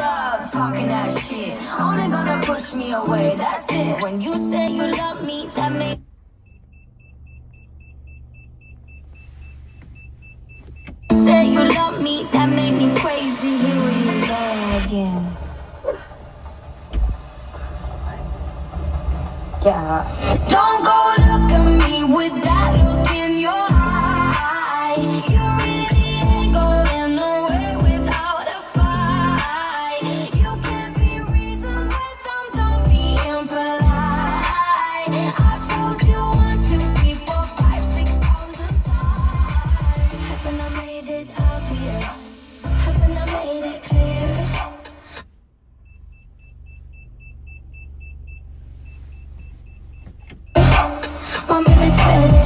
up, talking that shit. Only gonna push me away, that's it. When you say you love me, that makes Say you love me, that made me crazy. Here we go again. Yeah. Don't go look at me I'm really sweating.